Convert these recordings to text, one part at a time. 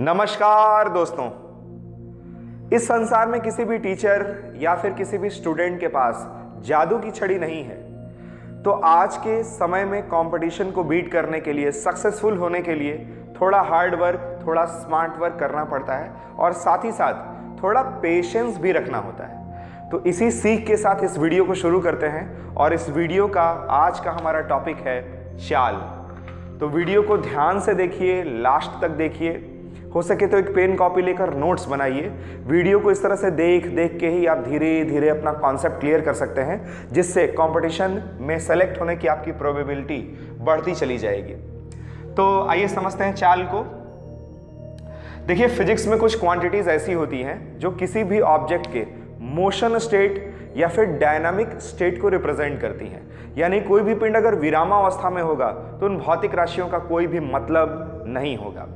नमस्कार दोस्तों। इस संसार में किसी भी टीचर या फिर किसी भी स्टूडेंट के पास जादू की छड़ी नहीं है। तो आज के समय में कंपटीशन को बीट करने के लिए, सक्सेसफुल होने के लिए थोड़ा हार्ड वर्क थोड़ा स्मार्ट वर्क करना पड़ता है और साथ ही साथ थोड़ा पेशेंस भी रखना होता है। तो इसी सीख के साथ इस वीडियो को शुरू करते हैं और इस वीडियो का आज का हमारा टॉपिक है चाल तो वीडियो को ध्यान से देखिए लास्ट तक देखिए। हो सके तो एक पेन कॉपी लेकर नोट्स बनाइए। वीडियो को इस तरह से देख देख के ही आप धीरे धीरे अपना कॉन्सेप्ट क्लियर कर सकते हैं, जिससे कंपटीशन में सेलेक्ट होने की आपकी प्रोबेबिलिटी बढ़ती चली जाएगी। तो आइए समझते हैं चाल को। देखिए फिजिक्स में कुछ क्वांटिटीज ऐसी होती हैं, जो किसी भी ऑब्जेक्ट के मोशन स्टेट या फिर डायनामिक स्टेट को रिप्रेजेंट करती हैं। यानी कोई भी पिंड अगर विरामावस्था में होगा तो उन भौतिक राशियों का कोई भी मतलब नहीं होगा।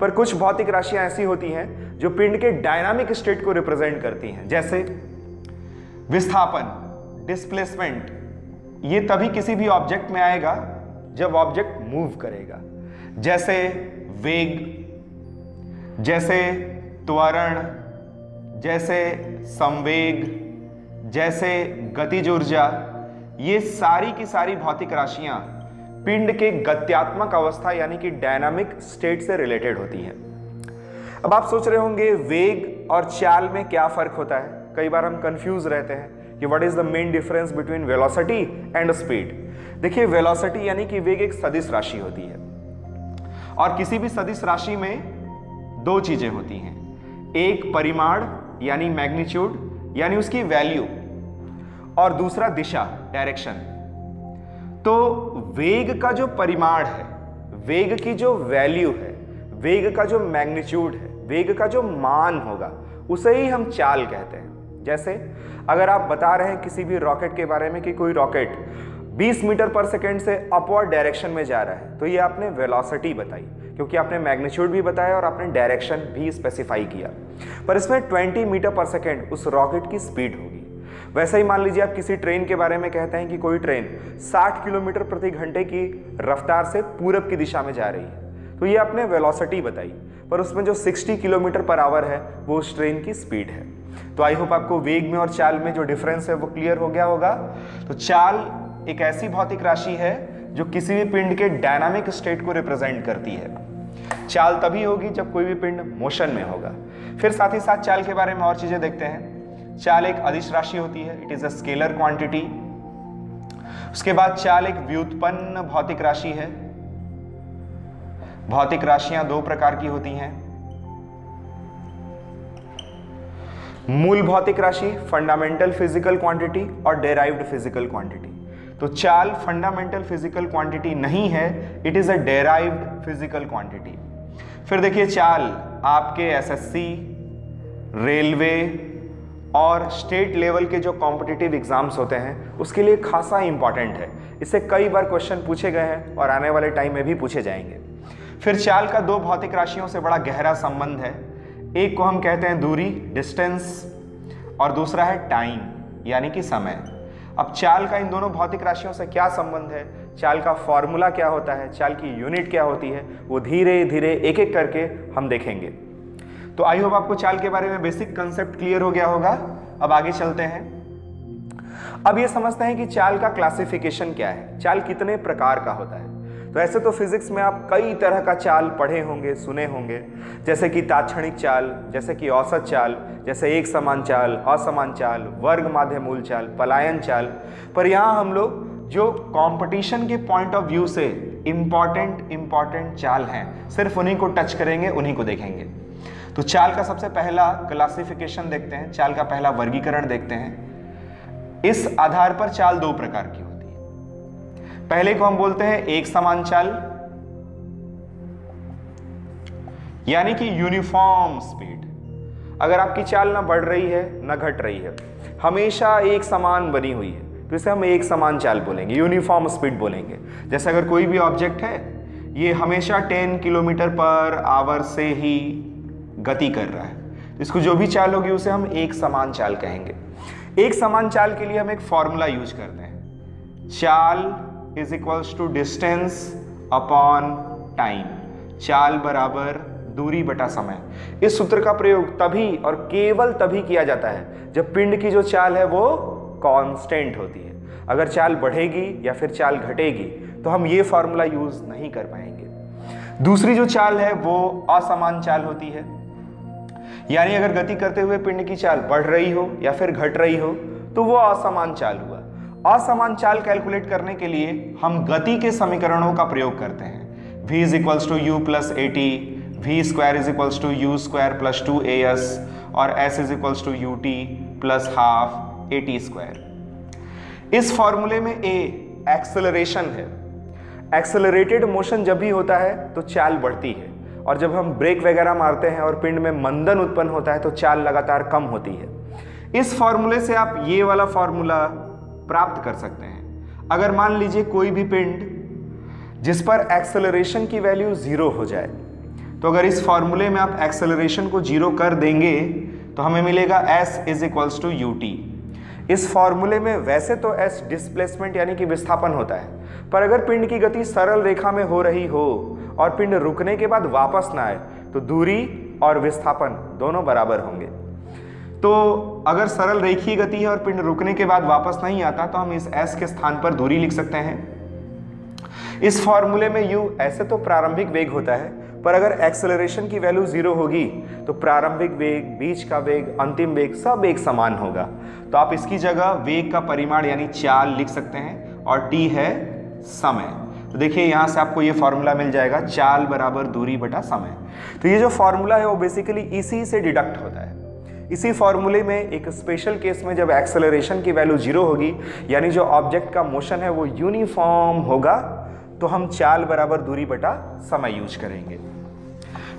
पर कुछ भौतिक राशियाँ ऐसी होती हैं जो पिंड के डायनामिक स्टेट को रिप्रेजेंट करती हैं। जैसे विस्थापन डिस्प्लेसमेंट ये तभी किसी भी ऑब्जेक्ट में आएगा जब ऑब्जेक्ट मूव करेगा। जैसे वेग, जैसे त्वरण, जैसे संवेग, जैसे गतिज ऊर्जा, ये सारी की सारी भौतिक राशियाँ पिंड के गत्यात्मक अवस्था यानी कि डायनामिक स्टेट से रिलेटेड होती है। अब आप सोच रहे होंगे, वेग और चाल में क्या फ़र्क होता है? कई बार हम कंफ्यूज रहते हैं कि what is the main difference between velocity and speed देखिए वेलोसिटी यानी कि वेग एक सदिश राशि होती है। और किसी भी सदिश राशि में दो चीज़ें होती हैं। एक परिमाण यानी मैग्नीट्यूड यानी उसकी वैल्यू और दूसरा दिशा डायरेक्शन तो वेग का जो परिमाण है, वेग की जो वैल्यू है, वेग का जो मैग्नीट्यूड है, वेग का जो मान होगा, उसे ही हम चाल कहते हैं। जैसे अगर आप बता रहे हैं किसी भी रॉकेट के बारे में कि कोई रॉकेट 20 मीटर पर सेकेंड से अपवर्ड डायरेक्शन में जा रहा है तो ये आपने वेलोसिटी बताई, क्योंकि आपने मैग्नीट्यूड भी बताया और आपने डायरेक्शन भी स्पेसिफाई किया। पर इसमें 20 मीटर पर सेकेंड उस रॉकेट की स्पीड होगी। वैसे ही मान लीजिए आप किसी ट्रेन के बारे में कहते हैं कि कोई ट्रेन 60 किलोमीटर प्रति घंटे की रफ्तार से पूरब की दिशा में जा रही है। तो ये आपने वेलोसिटी बताई, पर उसमें जो 60 किलोमीटर पर आवर है, वो उस ट्रेन की स्पीड है। तो आई होप आपको वेग में और चाल में जो डिफरेंस है, वो क्लियर हो गया होगा। तो चाल एक ऐसी भौतिक राशि है, जो किसी भी पिंड के डायनामिक स्टेट को रिप्रेजेंट करती है। चाल तभी होगी जब कोई भी पिंड मोशन में होगा। फिर साथ ही साथ चाल के बारे में और चीज़ें देखते हैं। चाल एक अधिश राशि होती है it is a scalar quantity उसके बाद चाल एक व्युत्पन्न भौतिक राशि है। भौतिक राशियाँ दो प्रकार की होती हैं। मूल भौतिक राशि फंडामेंटल फ़िज़िकल क्वांटिटी और डेराइव्ड फ़िज़िकल क्वांटिटी तो चाल फंडामेंटल फ़िज़िकल क्वांटिटी नहीं है it is a derived physical quantity फिर देखिए चाल, आपके एसएससी रेलवे और स्टेट लेवल के जो कॉम्पिटिटिव एग्ज़ाम्स होते हैं, उसके लिए खासा इंपॉर्टेंट है। इससे कई बार क्वेश्चन पूछे गए हैं और आने वाले टाइम में भी पूछे जाएँगे। फिर चाल का दो भौतिक राशियों से बड़ा गहरा संबंध है। एक को हम कहते हैं दूरी डिस्टेंस और दूसरा है टाइम यानी कि समय। अब चाल का इन दोनों भौतिक राशियों से क्या संबंध है? चाल का फॉर्मूला क्या होता है? चाल की यूनिट क्या होती है? वो धीरे धीरे एक एक करके हम देखेंगे। तो आई होप आपको चाल के बारे में बेसिक कंसेप्ट क्लियर हो गया होगा। अब आगे चलते हैं। अब ये समझते हैं कि चाल का क्लासिफिकेशन क्या है। चाल कितने प्रकार का होता है। तो ऐसे तो फिजिक्स में आप कई तरह का चाल पढ़े होंगे, सुने होंगे। जैसे कि ताक्षणिक चाल, जैसे कि औसत चाल, जैसे एक समान चाल, असमान चाल, वर्ग माध्य मूल चाल, पलायन चाल। पर यहाँ हम लोग जो कंपटीशन के पॉइंट ऑफ़ व्यू से इंपॉर्टेंट इंपॉर्टेंट चाल हैं, सिर्फ़ उन्हीं को टच करेंगे, उन्हीं को देखेंगे। तो चाल का सबसे पहला क्लासिफिकेशन देखते हैं, चाल का पहला वर्गीकरण देखते हैं। इस आधार पर चाल दो प्रकार की होती है। पहले को हम बोलते हैं एक समान चाल, यानी कि यूनिफॉर्म स्पीड अगर आपकी चाल ना बढ़ रही है, ना घट रही है, हमेशा एक समान बनी हुई है तो इसे हम एक समान चाल बोलेंगे यूनिफॉर्म स्पीड बोलेंगे। जैसे अगर कोई भी ऑब्जेक्ट है, ये हमेशा 10 किलोमीटर पर आवर से ही गति कर रहा है। इसको जो भी चाल होगी उसे हम एक समान चाल कहेंगे। एक समान चाल के लिए हम एक फॉर्मूला यूज़ करते हैं। चाल is equals to distance upon time चाल बराबर दूरी बटा समय। इस सूत्र का प्रयोग तभी और केवल तभी किया जाता है जब पिंड की जो चाल है वो कांस्टेंट होती है। अगर चाल बढ़ेगी या फिर चाल घटेगी तो हम ये फॉर्मूला यूज़ नहीं कर पाएँगे। दूसरी जो चाल है वो असमान चाल होती है। यानी अगर गति करते हुए पिंड की चाल बढ़ रही हो या फिर घट रही हो तो वो असमान चाल हुआ। असमान चाल कैलकुलेट करने के लिए हम गति के समीकरणों का प्रयोग करते हैं। V is equals to u plus a t v square is equals to u square plus two a s और s is equals to u t plus half a t square इस फॉर्मूले में a एक्सेलरेशन है। Accelerated motion जब भी होता है तो चाल बढ़ती है। और जब हम ब्रेक वगैरह मारते हैं और पिंड में मंदन उत्पन्न होता है तो चाल लगातार कम होती है। इस फॉर्मूले से आप ये वाला फॉर्मूला प्राप्त कर सकते हैं। अगर मान लीजिए कोई भी पिंड जिस पर एक्सेलरेशन की वैल्यू ज़ीरो हो जाए तो अगर इस फॉर्मूले में आप एक्सेलरेशन को ज़ीरो कर देंगे तो हमें मिलेगा s is equals to u t इस फॉर्मूले में वैसे तो एस डिस्प्लेसमेंट यानी कि विस्थापन होता है, पर अगर पिंड की गति सरल रेखा में हो रही हो और पिंड रुकने के बाद वापस ना आए तो दूरी और विस्थापन दोनों बराबर होंगे। तो अगर सरल रेखीय गति है और पिंड रुकने के बाद वापस नहीं आता तो हम इस एस के स्थान पर दूरी लिख सकते हैं। इस फॉर्मूले में यू ऐसे तो प्रारंभिक वेग होता है पर अगर एक्सेलरेशन की वैल्यू ज़ीरो होगी तो प्रारंभिक वेग, बीच का वेग, अंतिम वेग सब एक समान होगा। तो आप इसकी जगह वेग का परिमाण यानी चाल लिख सकते हैं और टी है समय। तो देखिए, यहाँ से आपको ये फॉर्मूला मिल जाएगा, चाल बराबर दूरी बटा समय। तो ये जो फॉर्मूला है, वो बेसिकली इसी से डिडक्ट होता है। इसी फॉर्मूले में एक स्पेशल केस में जब एक्सेलरेशन की वैल्यू ज़ीरो होगी, यानी जो ऑब्जेक्ट का मोशन है, वो यूनिफॉर्म होगा। तो हम चाल बराबर दूरी बटा समय यूज़ करेंगे।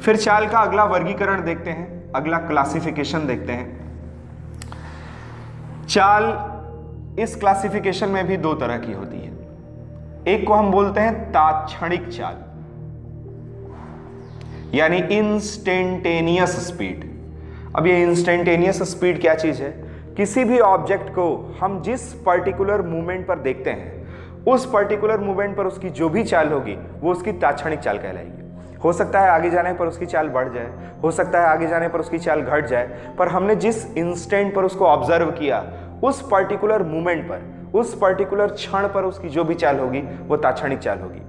फिर चाल का अगला वर्गीकरण देखते हैं, अगला क्लासिफिकेशन देखते हैं। चाल इस क्लासिफिकेशन में भी दो तरह की होती है। एक को हम बोलते हैं ताक्षणिक चाल, यानी इंस्टेंटेनियस स्पीड अब ये इंस्टेंटेनियस स्पीड क्या चीज़ है? किसी भी ऑब्जेक्ट को हम जिस पर्टिकुलर मूवमेंट पर देखते हैं उस पर्टिकुलर मूवमेंट पर उसकी जो भी चाल होगी, वो उसकी ताक्षणिक चाल कहलाएगी। हो सकता है आगे जाने पर उसकी चाल बढ़ जाए, हो सकता है आगे जाने पर उसकी चाल घट जाए, पर हमने जिस इंस्टेंट पर उसको ऑब्ज़र्व किया, उस पर्टिकुलर मूवमेंट पर, उस पर्टिकुलर क्षण पर उसकी जो भी चाल होगी, वो ताक्षणिक चाल होगी।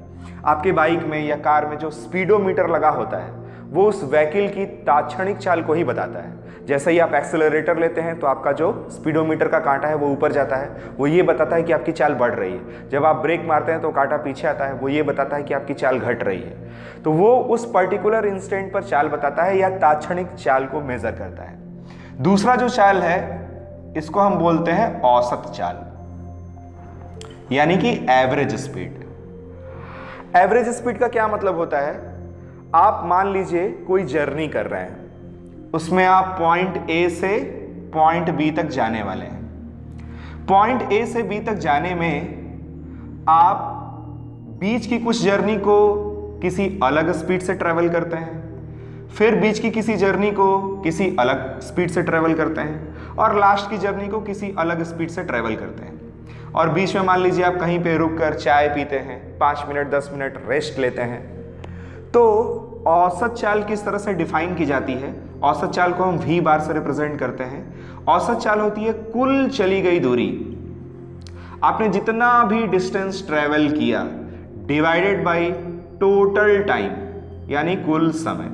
आपके बाइक में या कार में जो स्पीडोमीटर लगा होता है वो उस वैकिल की ताक्षणिक चाल को ही बताता है। जैसे ही आप एक्सेलरेटर लेते हैं तो आपका जो स्पीडोमीटर का कांटा है, वो ऊपर जाता है। वो ये बताता है कि आपकी चाल बढ़ रही है। जब आप ब्रेक मारते हैं तो कांटा पीछे आता है। वो ये बताता है कि आपकी चाल घट रही है। तो वो उस पर्टिकुलर इंस्टेंट पर चाल बताता है या ताक्षणिक चाल को मेजर करता है। दूसरा जो चाल है, इसको हम बोलते हैं औसत चाल। यानी कि एवरेज स्पीड। एवरेज स्पीड का क्या मतलब होता है? आप मान लीजिए कोई जर्नी कर रहे हैं, उसमें आप पॉइंट ए से पॉइंट बी तक जाने वाले हैं। पॉइंट ए से बी तक जाने में आप बीच की कुछ जर्नी को किसी अलग स्पीड से ट्रेवल करते हैं, फिर बीच की किसी जर्नी को किसी अलग स्पीड से ट्रेवल करते हैं और लास्ट की जर्नी को किसी अलग स्पीड से ट्रेवल करते हैं। और बीच में मान लीजिए आप कहीं पे रुक कर चाय पीते हैं, पाँच मिनट, दस मिनट रेस्ट लेते हैं। तो औसत चाल किस तरह से डिफाइन की जाती है? औसत चाल को हम वी बार से रिप्रेजेंट करते हैं। औसत चाल होती है कुल चली गई दूरी। आपने जितना भी डिस्टेंस ट्रेवल किया डिवाइडेड बाय टोटल टाइम यानी कुल समय।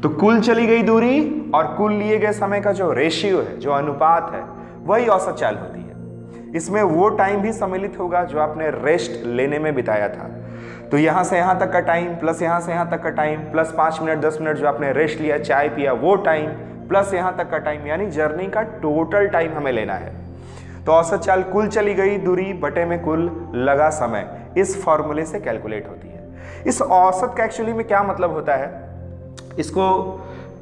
तो कुल चली गई दूरी और कुल लिए गए समय का जो रेशियो है, जो अनुपात है, वही औसत चाल होती है। इसमें वो टाइम भी सम्मिलित होगा जो आपने रेस्ट लेने में बिताया था। तो यहाँ से यहाँ तक का टाइम प्लस यहाँ से यहाँ तक का टाइम प्लस पाँच मिनट, दस मिनट जो आपने रेस्ट लिया, चाय पिया, वो टाइम प्लस यहाँ तक का टाइम यानी जर्नी का टोटल टाइम हमें लेना है। तो औसत चाल कुल चली गई, दूरी, बटे में कुल लगा समय। इस फॉर्मूले से कैलकुलेट होती है। इस औसत का एक्चुअली में क्या मतलब होता है? इसको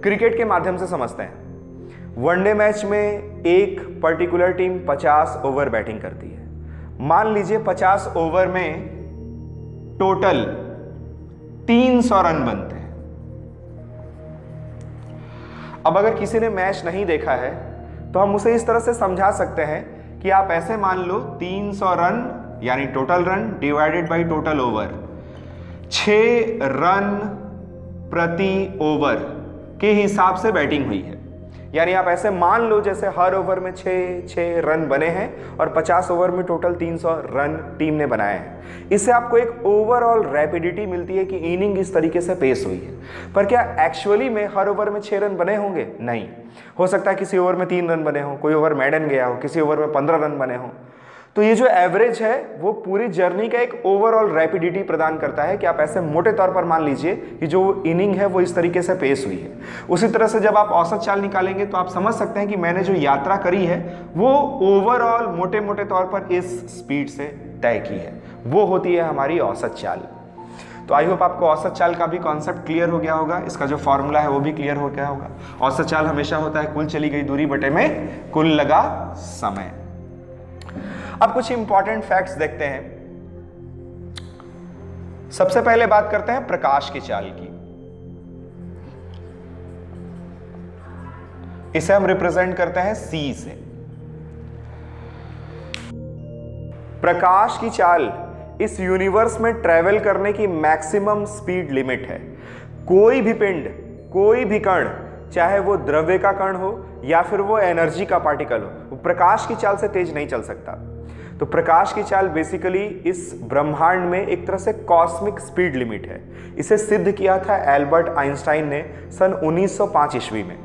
क्रिकेट के माध्यम से समझते हैं। वनडे मैच में एक पर्टिकुलर टीम 50 ओवर बैटिंग करती है। मान लीजिए 50 ओवर में टोटल 300 रन बनते हैं। अब अगर किसी ने मैच नहीं देखा है तो हम उसे इस तरह से समझा सकते हैं कि आप ऐसे मान लो 300 रन यानी total run divided by total over छ रन प्रति ओवर के हिसाब से बैटिंग हुई है। यानी आप ऐसे मान लो जैसे हर ओवर में छः छः रन बने हैं और 50 ओवर में टोटल 300 रन टीम ने बनाए हैं। इससे आपको एक ओवरऑल रैपिडिटी मिलती है कि इनिंग इस तरीके से पेश हुई है। पर क्या एक्चुअली में हर ओवर में छः रन बने होंगे? नहीं। हो सकता है किसी ओवर में तीन रन बने हों, कोई ओवर मैडन गया हो, किसी ओवर में पंद्रह रन बने हों। तो ये जो एवरेज है, वो पूरी जर्नी का एक ओवरऑल रैपिडिटी प्रदान करता है कि आप ऐसे मोटे तौर पर मान लीजिए कि जो इनिंग है, वो इस तरीके से पेश हुई है। उसी तरह से जब आप औसत चाल निकालेंगे तो आप समझ सकते हैं कि मैंने जो यात्रा करी है, वो ओवरऑल मोटे मोटे तौर पर इस स्पीड से तय की है। वो होती है हमारी औसत चाल। तो आई होप आपको औसत चाल का भी कॉन्सेप्ट क्लियर हो गया होगा, इसका जो फॉर्मूला है, वो भी क्लियर हो गया होगा। औसत चाल हमेशा होता है, कुल चली गई दूरी बटे में कुल लगा समय। अब कुछ इंपॉर्टेंट फैक्ट्स देखते हैं। सबसे पहले बात करते हैं प्रकाश की चाल की। इसे हम रिप्रेजेंट करते हैं सी से। प्रकाश की चाल इस यूनिवर्स में ट्रेवल करने की मैक्सिमम स्पीड लिमिट है। कोई भी पिंड, कोई भी कण, चाहे वो द्रव्य का कण हो या फिर वो एनर्जी का पार्टिकल हो, वो प्रकाश की चाल से तेज नहीं चल सकता। तो प्रकाश की चाल बेसिकली इस ब्रह्मांड में एक तरह से कॉस्मिक स्पीड लिमिट है। इसे सिद्ध किया था एल्बर्ट आइंस्टाइन ने सन 1905 ईस्वी में।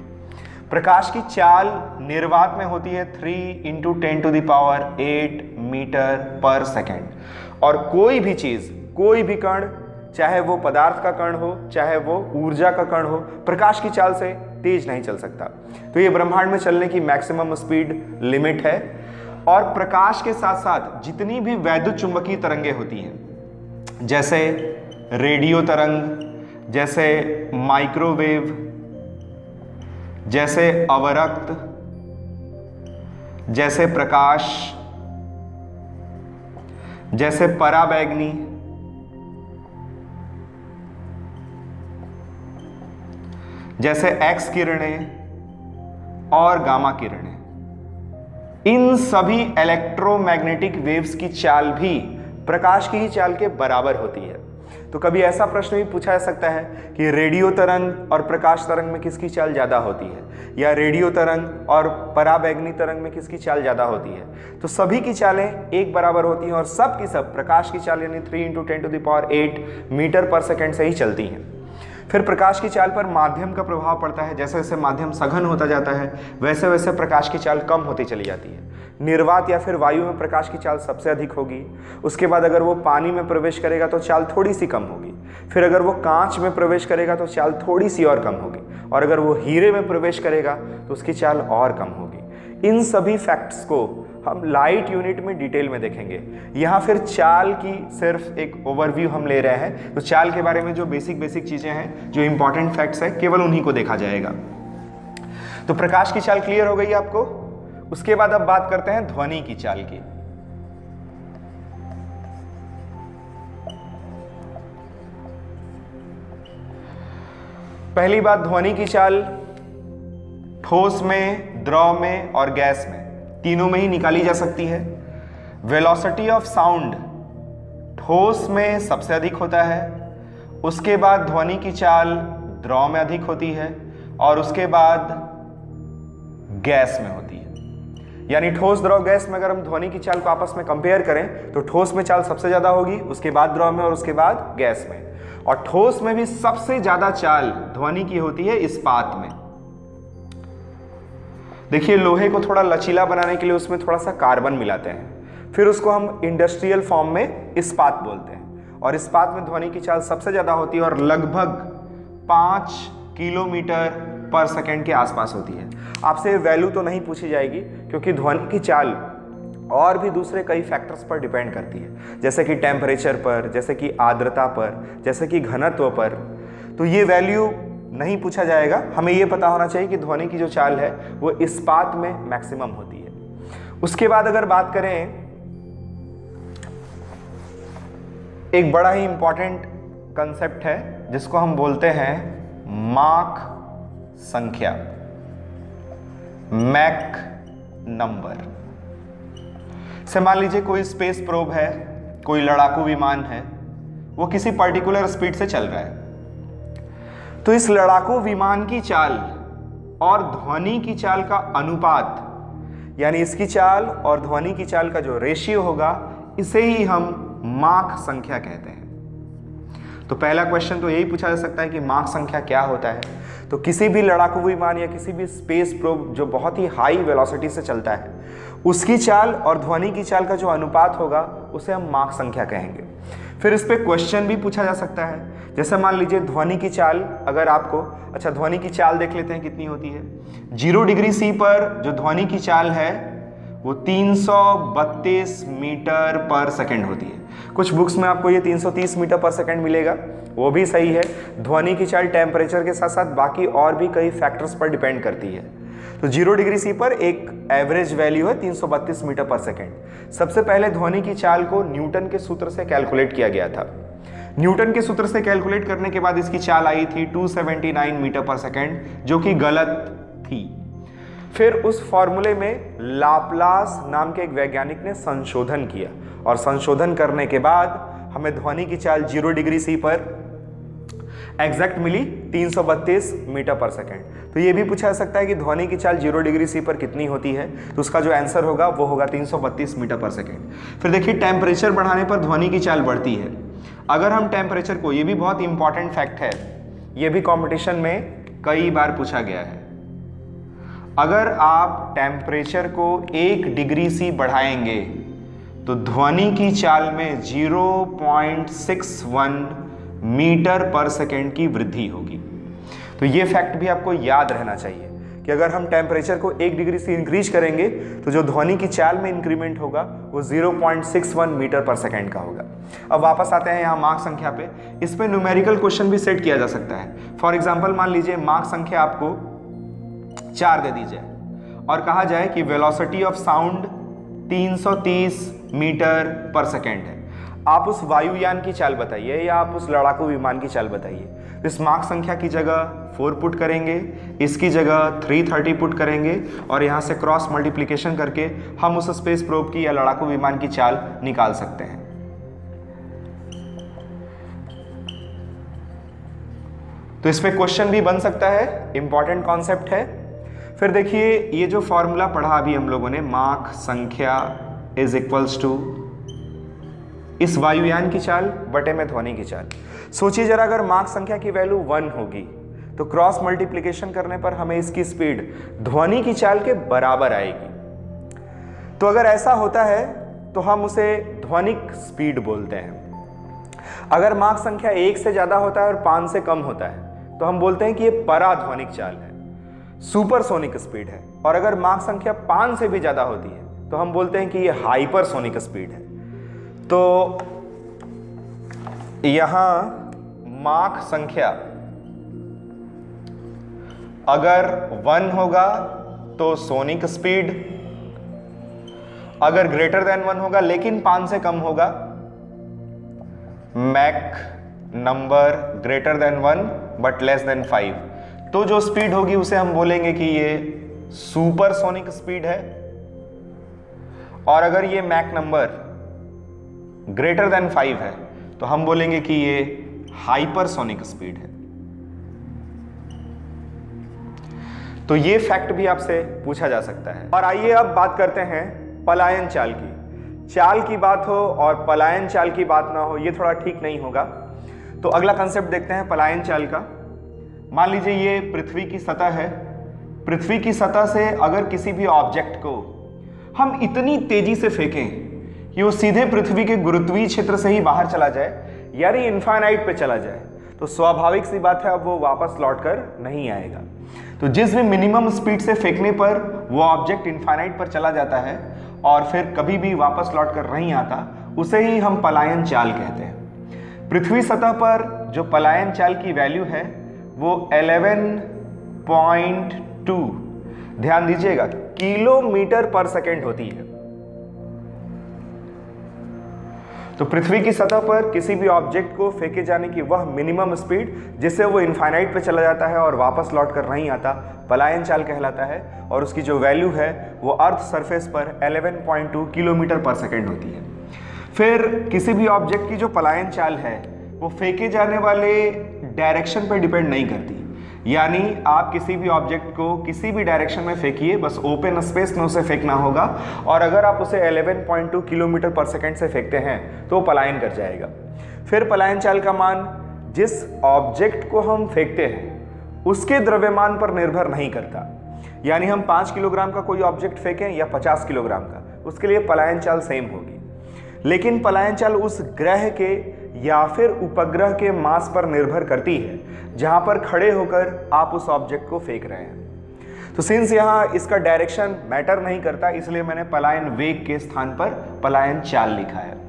प्रकाश की चाल निर्वात में होती है three into ten to the power eight metre पर सेकेंड और कोई भी चीज़, कोई भी कण, चाहे वो पदार्थ का कण हो, चाहे वो ऊर्जा का कण हो, प्रकाश की चाल से तेज नहीं चल सकता। तो ये ब्रह्मांड में चलने की मैक्सिमम स्पीड लिमिट है। और प्रकाश के साथ साथ जितनी भी वैद्युत चुंबकीय तरंगे होती हैं, जैसे रेडियो तरंग, जैसे माइक्रोवेव, जैसे अवरक्त, जैसे प्रकाश, जैसे पराबैग्नी, जैसे एक्स किरणें और गामा किरणें। इन सभी इलेक्ट्रोमैग्नेटिक वेव्स की चाल भी प्रकाश की ही चाल के बराबर होती है। तो कभी ऐसा प्रश्न भी पूछा जा सकता है कि रेडियो तरंग और प्रकाश तरंग में किसकी चाल ज़्यादा होती है, या रेडियो तरंग और पराबैग्नि तरंग में किसकी चाल ज़्यादा होती है? तो सभी की चालें एक बराबर होती हैं और सब की सब प्रकाश की चाल यानी three into ten to the power eight metre पर सेकेंड से ही चलती हैं। फिर प्रकाश की चाल पर माध्यम का प्रभाव पड़ता है। जैसे जैसे माध्यम सघन होता जाता है, वैसे वैसे प्रकाश की चाल कम होती चली जाती है। निर्वात या फिर वायु में प्रकाश की चाल सबसे अधिक होगी। उसके बाद अगर वो पानी में प्रवेश करेगा तो चाल थोड़ी सी कम होगी। फिर अगर वो कांच में प्रवेश करेगा तो चाल थोड़ी सी और कम होगी। और अगर वो हीरे में प्रवेश करेगा तो उसकी चाल और कम होगी। इन सभी फैक्ट्स को हम लाइट यूनिट में डिटेल में देखेंगे। यहाँ फिर चाल की सिर्फ़ एक ओवरव्यू हम ले रहे हैं। तो चाल के बारे में जो बेसिक बेसिक चीज़ें हैं, जो इंपॉर्टेंट फैक्ट्स है, केवल उन्हीं को देखा जाएगा। तो प्रकाश की चाल क्लियर हो गई आपको? उसके बाद अब बात करते हैं ध्वनि की चाल की। पहली बात ध्वनि की चाल, ठोस में, द्रव में और गैस में। तीनों में ही निकाली जा सकती है। वेलोसिटी ऑफ़ साउंड ठोस में सबसे अधिक होता है। उसके बाद ध्वनि की चाल द्रव में अधिक होती है और उसके बाद गैस में होती है। यानी ठोस द्रव गैस में अगर हम ध्वनि की चाल को आपस में कंपेयर करें तो ठोस में चाल सबसे ज़्यादा होगी, उसके बाद द्रव में और उसके बाद गैस में। और ठोस में भी सबसे ज़्यादा चाल ध्वनि की होती है इस्पात में। देखिए, लोहे को थोड़ा लचीला बनाने के लिए उसमें थोड़ा सा कार्बन मिलाते हैं। फिर उसको हम इंडस्ट्रियल फॉर्म में इस्पात बोलते हैं। और इस्पात में ध्वनि की चाल सबसे ज़्यादा होती है और लगभग पाँच किलोमीटर पर सेकेंड के आसपास होती है। आपसे वैल्यू तो नहीं पूछी जाएगी, क्योंकि ध्वनि की चाल और भी दूसरे कई फैक्टर्स पर डिपेंड करती है। जैसे कि टेम्परेचर पर, जैसे कि आर्द्रता पर, जैसे कि घनत्व पर। तो ये वैल्यू नहीं पूछा जाएगा। हमें यह पता होना चाहिए कि ध्वनि की जो चाल है, वो इस्पात में मैक्सिमम होती है। उसके बाद अगर बात करें, एक बड़ा ही इंपॉर्टेंट कंसेप्ट है, जिसको हम बोलते हैं माक संख्या। Mach number. से मान लीजिए कोई स्पेस प्रोब है, कोई लड़ाकू विमान है, वो किसी पर्टिकुलर स्पीड से चल रहा है। तो इस लड़ाकू विमान की चाल और ध्वनि की चाल का अनुपात, यानी इसकी चाल और ध्वनि की चाल का जो रेशियो होगा, इसे ही हम माक संख्या कहते हैं। तो पहला क्वेश्चन तो यही पूछा जा सकता है कि मार्क संख्या क्या होता है। तो किसी भी लड़ाकू विमान या किसी भी स्पेस प्रोब जो बहुत ही हाई वेलोसिटी से चलता है उसकी चाल और ध्वनि की चाल का जो अनुपात होगा, उसे हम मार्क संख्या कहेंगे। फिर इस पर क्वेश्चन भी पूछा जा सकता है। जैसे मान लीजिए ध्वनि की चाल, अगर आपको अच्छा ध्वनि की चाल देख लेते हैं कितनी होती है। ज़ीरो डिग्री सी पर जो ध्वनि की चाल है, वो 332 मीटर पर सेकंड होती है। कुछ बुक्स में आपको ये 330 मीटर पर सेकंड मिलेगा, वो भी सही है। ध्वनि की चाल टेम्परेचर के साथ साथ बाकी और भी कई फैक्टर्स पर डिपेंड करती है। तो ज़ीरो डिग्री सी पर एक एवरेज वैल्यू है 332 मीटर पर सेकेंड। सबसे पहले ध्वनि की चाल को न्यूटन के सूत्र से कैलकुलेट किया गया था। न्यूटन के सूत्र से कैलकुलेट करने के बाद इसकी चाल आई थी 279 मीटर पर सेकेंड, जो कि गलत थी। फिर उस फॉर्मूले में लाप्लास नाम के एक वैज्ञानिक ने संशोधन किया और संशोधन करने के बाद हमें ध्वनि की चाल ज़ीरो डिग्री सी पर एग्जैक्ट मिली 332 मीटर पर सेकेंड। तो ये भी पूछा जा सकता है कि ध्वनि की चाल ज़ीरो डिग्री सी पर कितनी होती है? तो उसका जो आंसर होगा, वो होगा 332 मीटर पर सेकेंड। फिर देखिए, टेम्परेचर बढ़ाने पर ध्वनि की चाल बढ़ती है। अगर हम टेम्परेचर को, ये भी बहुत इंपॉर्टेंट फैक्ट है, ये भी कॉम्पिटिशन में कई बार पूछा गया है। अगर आप टेम्परेचर को एक डिग्री सी बढ़ाएँगे तो ध्वनि की चाल में 0.61 मीटर पर सेकेंड की वृद्धि होगी। तो ये फैक्ट भी आपको याद रहना चाहिए कि अगर हम टेम्परेचर को एक डिग्री से इंक्रीज करेंगे तो जो ध्वनि की चाल में इंक्रीमेंट होगा, वो 0.61 मीटर पर सेकेंड का होगा। अब वापस आते हैं यहाँ मार्क संख्या पे। इस पर न्यूमेरिकल क्वेश्चन भी सेट किया जा सकता है। फॉर एग्ज़ाम्पल मान लीजिए मार्क संख्या आपको चार दे दी जाए और कहा जाए कि वेलोसिटी ऑफ़ साउंड 330 मीटर पर सेकेंड है। आप उस वायुयान की चाल बताइए या आप उस लड़ाकू विमान की चाल बताइए? इस मार्क संख्या की जगह फोर पुट करेंगे, इसकी जगह थ्री थर्टी पुट करेंगे और यहाँ से क्रॉस मल्टीप्लीकेशन करके हम उस स्पेस प्रोब की या लड़ाकू विमान की चाल निकाल सकते हैं। तो इस पर क्वेश्चन भी बन सकता है इंपॉर्टेंट कॉन्सेप्ट है। फिर देखिए, ये जो फॉर्मूला पढ़ा अभी हम लोगों ने, मार्क संख्या इज़ इक्वल्स टू इस वायुयान की चाल, बटे में ध्वनि की चाल। सोचिए जरा, अगर मार्क संख्या की वैल्यू वन होगी तो क्रॉस मल्टीप्लीकेशन करने पर हमें इसकी स्पीड ध्वनि की चाल के बराबर आएगी। तो अगर ऐसा होता है तो हम उसे ध्वनिक स्पीड बोलते हैं। अगर मार्क संख्या एक से ज़्यादा होता है और पाँच से कम होता है तो हम बोलते हैं कि यह पराध्वनिक चाल है, सुपरसोनिक स्पीड है। और अगर मार्क संख्या पाँच से भी ज़्यादा होती है तो हम बोलते हैं कि यह हाइपरसोनिक स्पीड है। तो यहाँ माक संख्या, अगर वन होगा तो सोनिक स्पीड, अगर ग्रेटर देन वन होगा लेकिन पाँच से कम होगा, Mach number greater than one but less than five. तो जो स्पीड होगी उसे हम बोलेंगे कि ये सुपर सोनिक स्पीड है, और अगर ये Mach number greater than five है तो हम बोलेंगे कि ये हाइपरसोनिक स्पीड है। तो ये फैक्ट भी आपसे पूछा जा सकता है। और आइए अब बात करते हैं पलायन चाल की। चाल की बात हो और पलायन चाल की बात ना हो, ये थोड़ा ठीक नहीं होगा। तो अगला कंसेप्ट देखते हैं पलायन चाल का। मान लीजिए ये पृथ्वी की सतह है। पृथ्वी की सतह से अगर किसी भी ऑब्जेक्ट को हम इतनी तेज़ी से फेंकें कि वो सीधे पृथ्वी के गुरुत्वीय क्षेत्र से ही बाहर चला जाए, यानी इन्फाइनाइट पे चला जाए। तो स्वाभाविक सी बात है, अब वो वापस लौट कर नहीं आएगा। तो जिस भी मिनिमम स्पीड से फेंकने पर वो ऑब्जेक्ट इन्फाइनाइट पर चला जाता है, और फिर कभी भी वापस लौट कर नहीं आता, उसे ही हम पलायन चाल कहते हैं। पृथ्वी सतह पर जो पलायन चाल की वैल्यू है, वो 11.2 ध्यान दीजिएगा, किलोमीटर पर सेकेंड होती है। तो पृथ्वी की सतह पर किसी भी ऑब्जेक्ट को फेंके जाने की वह मिनिमम स्पीड जिससे वो इन्फाइनाइट पे चला जाता है और वापस लौट कर नहीं आता, पलायन चाल कहलाता है और उसकी जो वैल्यू है, वो अर्थ सरफेस पर 11.2 किलोमीटर पर सेकेंड होती है। फिर किसी भी ऑब्जेक्ट की जो पलायन चाल है, वो फेंके जाने वाले डायरेक्शन पर डिपेंड नहीं करती। यानी आप किसी भी ऑब्जेक्ट को किसी भी डायरेक्शन में फेंकिए, बस ओपन स्पेस में उसे फेंकना होगा और अगर आप उसे 11.2 किलोमीटर पर सेकेंड से फेंकते हैं तो पलायन कर जाएगा। फिर पलायन चाल का मान, जिस ऑब्जेक्ट को हम फेंकते हैं, उसके द्रव्यमान पर निर्भर नहीं करता। यानी हम पाँच किलोग्राम का कोई ऑब्जेक्ट फेंकें या पचास किलोग्राम का, उसके लिए पलायन चाल सेम होगी। लेकिन पलायन चाल उस ग्रह के या फिर उपग्रह के मास पर निर्भर करती है, जहाँ पर खड़े होकर आप उस ऑब्जेक्ट को फेंक रहे हैं। तो सिंस यहाँ इसका डायरेक्शन मैटर नहीं करता, इसलिए मैंने पलायन वेग के स्थान पर पलायन चाल लिखा है।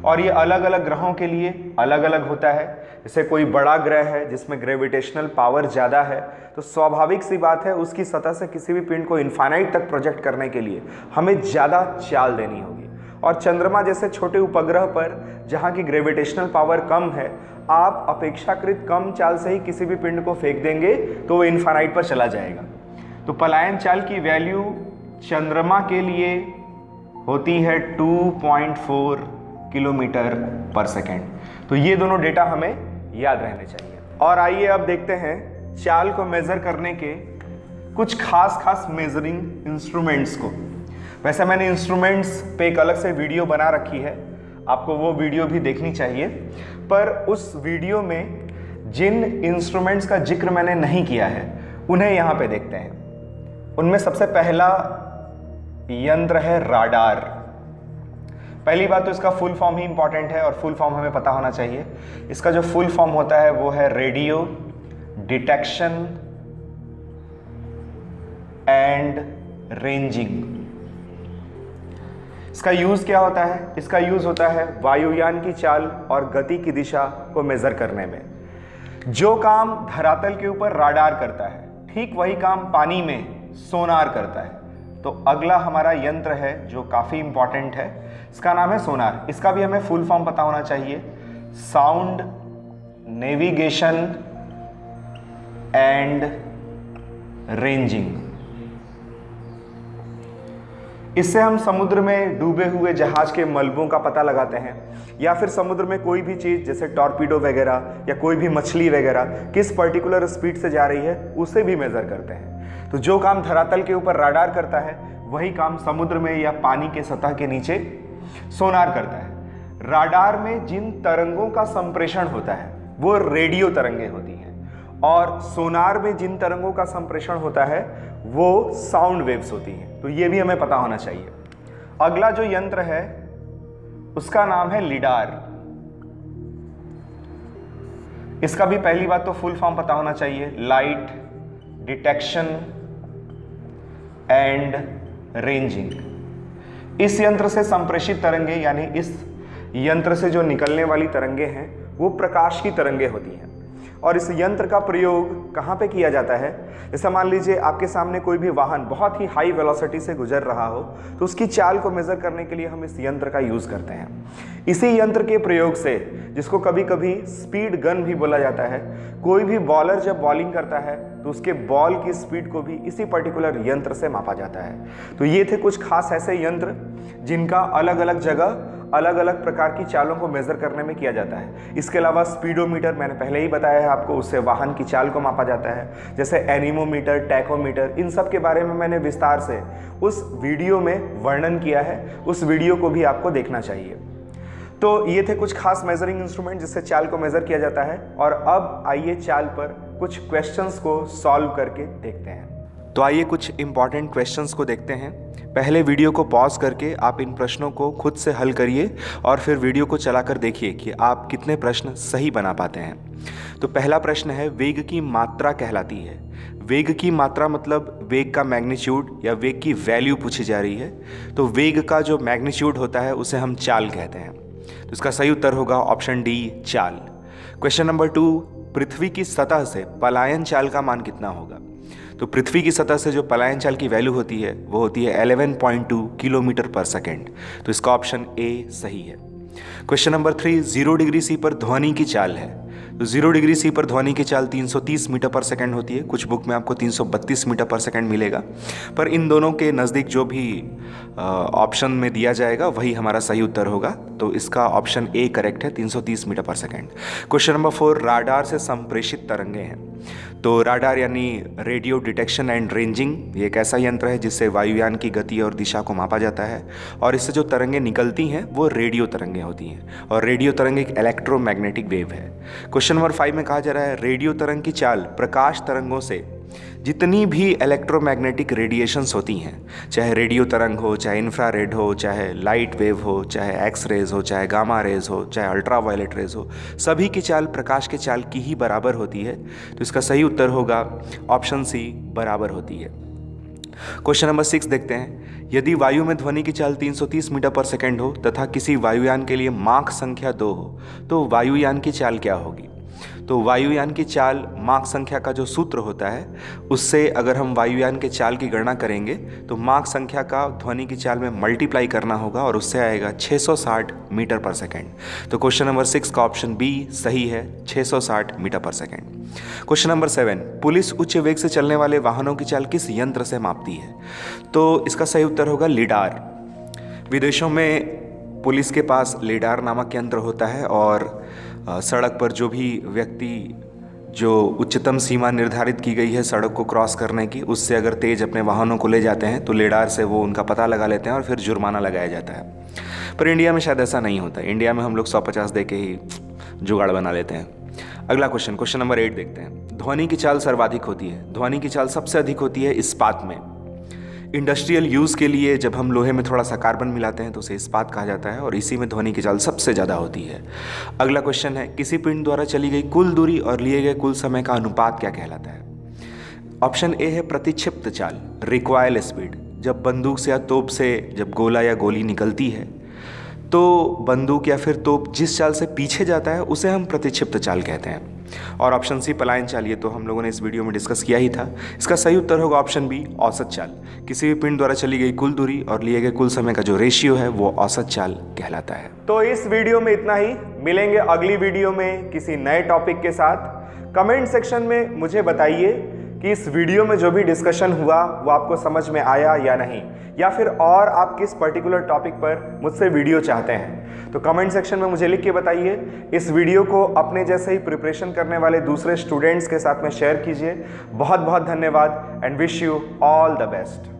और ये अलग अलग ग्रहों के लिए अलग अलग होता है। जैसे कोई बड़ा ग्रह है, जिसमें ग्रेविटेशनल पावर ज़्यादा है तो स्वाभाविक सी बात है, उसकी सतह से किसी भी पिंड को इन्फानाइट तक प्रोजेक्ट करने के लिए हमें ज़्यादा चाल देनी होगी। और चंद्रमा जैसे छोटे उपग्रह पर, जहाँ की ग्रेविटेशनल पावर कम है, आप अपेक्षाकृत कम चाल से ही किसी भी पिंड को फेंक देंगे तो वो इन्फानाइट पर चला जाएगा। तो पलायन चाल की वैल्यू चंद्रमा के लिए होती है 2.4 किलोमीटर पर सेकेंड तो ये दोनों डेटा हमें याद रहने चाहिए। और आइए अब देखते हैं चाल को मेज़र करने के कुछ खास खास मेजरिंग इंस्ट्रूमेंट्स को। वैसे मैंने इंस्ट्रूमेंट्स पे एक अलग से वीडियो बना रखी है। आपको वो वीडियो भी देखनी चाहिए। पर उस वीडियो में जिन इंस्ट्रूमेंट्स का ज़िक्र मैंने नहीं किया है, उन्हें यहाँ पे देखते हैं। उनमें सबसे पहला यंत्र है राडार पहली बात तो इसका फुल फॉर्म ही इंपॉर्टेंट है और फुल फॉर्म हमें पता होना चाहिए। इसका जो फुल फॉर्म होता है, वो है रेडियो डिटेक्शन एंड रेंजिंग इसका यूज़ क्या होता है? इसका यूज़ होता है वायुयान की चाल और गति की दिशा को मेज़र करने में। जो काम धरातल के ऊपर राडार करता है, ठीक वही काम पानी में सोनार करता है। तो अगला हमारा यंत्र है जो काफ़ी इंपॉर्टेंट है। इसका नाम है सोनार इसका भी हमें फुल फॉर्म पता होना चाहिए। साउंड नेविगेशन एंड रेंजिंग इससे हम समुद्र में डूबे हुए जहाज़ के मलबों का पता लगाते हैं, या फिर समुद्र में कोई भी चीज़, जैसे टॉर्पीडो वगैरह, या कोई भी मछली वगैरह, किस पर्टिकुलर स्पीड से जा रही है, उसे भी मेज़र करते हैं। तो जो काम धरातल के ऊपर राडार करता है, वही काम समुद्र में या पानी के सतह के नीचे सोनार करता है। राडार में जिन तरंगों का संप्रेषण होता है, वो रेडियो तरंगे होती हैं। और सोनार में जिन तरंगों का संप्रेषण होता है, वो साउंड वेव्स होती हैं। तो ये भी हमें पता होना चाहिए। अगला जो यंत्र है, उसका नाम है लिडार। इसका भी पहली बात तो फुल फॉर्म पता होना चाहिए। लाइट डिटेक्शन एंड रेंजिंग इस यंत्र से संप्रेषित तरंगे, यानी इस यंत्र से जो निकलने वाली तरंगे हैं, वो प्रकाश की तरंगे होती हैं। और इस यंत्र का प्रयोग कहाँ पे किया जाता है? जैसे मान लीजिए आपके सामने कोई भी वाहन बहुत ही हाई वेलोसिटी से गुजर रहा हो तो उसकी चाल को मेज़र करने के लिए हम इस यंत्र का यूज़ करते हैं। इसी यंत्र के प्रयोग से, जिसको कभी कभी स्पीड गन भी बोला जाता है, कोई भी बॉलर जब बॉलिंग करता है तो उसके बॉल की स्पीड को भी इसी पर्टिकुलर यंत्र से मापा जाता है। तो ये थे कुछ खास ऐसे यंत्र जिनका अलग अलग जगह अलग अलग प्रकार की चालों को मेज़र करने में किया जाता है। इसके अलावा स्पीडोमीटर मैंने पहले ही बताया है आपको, उससे वाहन की चाल को मापा जाता है। जैसे एनिमोमीटर टैकोमीटर इन सब के बारे में मैंने विस्तार से उस वीडियो में वर्णन किया है। उस वीडियो को भी आपको देखना चाहिए। तो ये थे कुछ खास मेजरिंग इंस्ट्रूमेंट जिससे चाल को मेज़र किया जाता है। और अब आइए चाल पर कुछ क्वेश्चंस को सॉल्व करके देखते हैं। तो आइए कुछ इंपॉर्टेंट क्वेश्चंस को देखते हैं। पहले वीडियो को पॉज करके आप इन प्रश्नों को खुद से हल करिए और फिर वीडियो को चलाकर देखिए कि आप कितने प्रश्न सही बना पाते हैं। तो पहला प्रश्न है, वेग की मात्रा कहलाती है। वेग की मात्रा मतलब वेग का मैग्नीट्यूड या वेग की वैल्यू पूछी जा रही है। तो वेग का जो मैग्नीट्यूड होता है, उसे हम चाल कहते हैं। तो इसका सही उत्तर होगा ऑप्शन डी, चाल। क्वेश्चन नंबर टू पृथ्वी की सतह से पलायन चाल का मान कितना होगा? तो पृथ्वी की सतह से जो पलायन चाल की वैल्यू होती है, वो होती है 11.2 किलोमीटर पर सेकेंड। तो इसका ऑप्शन ए सही है। Question number three zero degree C पर ध्वनि की चाल है। ज़ीरो डिग्री सी पर ध्वनि की चाल 330 मीटर पर सेकंड होती है। कुछ बुक में आपको 332 मीटर पर सेकंड मिलेगा। पर इन दोनों के नज़दीक जो भी ऑप्शन में दिया जाएगा, वही हमारा सही उत्तर होगा। तो इसका ऑप्शन ए करेक्ट है 330 मीटर पर second. Question number four, radar से संप्रेषित तरंगे हैं। तो राडार यानी रेडियो डिटेक्शन एंड रेंजिंग ये एक ऐसा यंत्र है जिससे वायुयान की गति और दिशा को मापा जाता है। और इससे जो तरंगें निकलती हैं, वो रेडियो तरंगें होती हैं। और रेडियो तरंग एक इलेक्ट्रोमैग्नेटिक वेव है। क्वेश्चन नंबर फाइव में कहा जा रहा है रेडियो तरंग की चाल प्रकाश तरंगों से जितनी भी इलेक्ट्रोमैग्नेटिक रेडिएशंस होती हैं, चाहे रेडियो तरंग हो, चाहे इंफ्रारेड हो, चाहे लाइट वेव हो, चाहे एक्स रेज हो, चाहे गामा रेज हो, चाहे अल्ट्रा वायलेट रेज हो, सभी की चाल प्रकाश के चाल की ही बराबर होती है। तो इसका सही उत्तर होगा ऑप्शन सी बराबर होती है। क्वेश्चन नंबर सिक्स देखते हैं। यदि वायु में ध्वनि की चाल 330 मीटर पर सेकंड हो तथा किसी वायुयान के लिए मार्क संख्या दो हो तो वायुयान की चाल क्या होगी? तो वायुयान की चाल मार्क संख्या का जो सूत्र होता है, उससे अगर हम वायुयान के चाल की गणना करेंगे तो मार्क संख्या का ध्वनि की चाल में मल्टीप्लाई करना होगा और उससे आएगा 660 मीटर पर सेकेंड। तो क्वेश्चन नंबर सिक्स का ऑप्शन बी सही है 660 मीटर पर second. Question number seven, police उच्च वेग से चलने वाले वाहनों की चाल किस यंत्र से मापती है? तो इसका सही उत्तर होगा लिडार। विदेशों में पुलिस के पास लिडार नामक यंत्र होता है और सड़क पर जो भी व्यक्ति, जो उच्चतम सीमा निर्धारित की गई है सड़क को क्रॉस करने की, उससे अगर तेज अपने वाहनों को ले जाते हैं तो लेडार से वो उनका पता लगा लेते हैं और फिर जुर्माना लगाया जाता है। पर इंडिया में शायद ऐसा नहीं होता। इंडिया में हम लोग सौ पचास दे के ही जुगाड़ बना लेते हैं। अगला क्वेश्चन क्वेश्चन नंबर एट देखते हैं। ध्वनि की चाल सर्वाधिक होती है। ध्वनि की चाल सबसे अधिक होती है इस्पात में। इंडस्ट्रियल यूज़ के लिए जब हम लोहे में थोड़ा सा कार्बन मिलाते हैं तो उसे इस्पात कहा जाता है और इसी में ध्वनि की चाल सबसे ज़्यादा होती है। अगला क्वेश्चन है, किसी पिंड द्वारा चली गई कुल दूरी और लिए गए कुल समय का अनुपात क्या कहलाता है? ऑप्शन ए है प्रतिक्षिप्त चाल रिक्वायल स्पीड जब बंदूक से या तोप से, जब गोला या गोली निकलती है। तो बंदूक या फिर तोप जिस चाल से पीछे जाता है, उसे हम प्रतिक्षिप्त चाल कहते हैं। और ऑप्शन सी पलायन चाल, ये तो हम लोगों ने इस वीडियो में डिस्कस किया ही था। इसका सही उत्तर होगा ऑप्शन बी औसत चाल। किसी भी पिंड द्वारा चली गई कुल दूरी और लिए गए कुल समय का जो रेशियो है, वो औसत चाल कहलाता है। तो इस वीडियो में इतना ही। मिलेंगे अगली वीडियो में किसी नए टॉपिक के साथ। कमेंट सेक्शन में मुझे बताइए कि इस वीडियो में जो भी डिस्कशन हुआ, वो आपको समझ में आया या नहीं? या फिर और आप किस पर्टिकुलर टॉपिक पर मुझसे वीडियो चाहते हैं? तो कमेंट सेक्शन में मुझे लिख के बताइए। इस वीडियो को अपने जैसे ही प्रिपरेशन करने वाले दूसरे स्टूडेंट्स के साथ में शेयर कीजिए। बहुत बहुत धन्यवाद and wish you all the best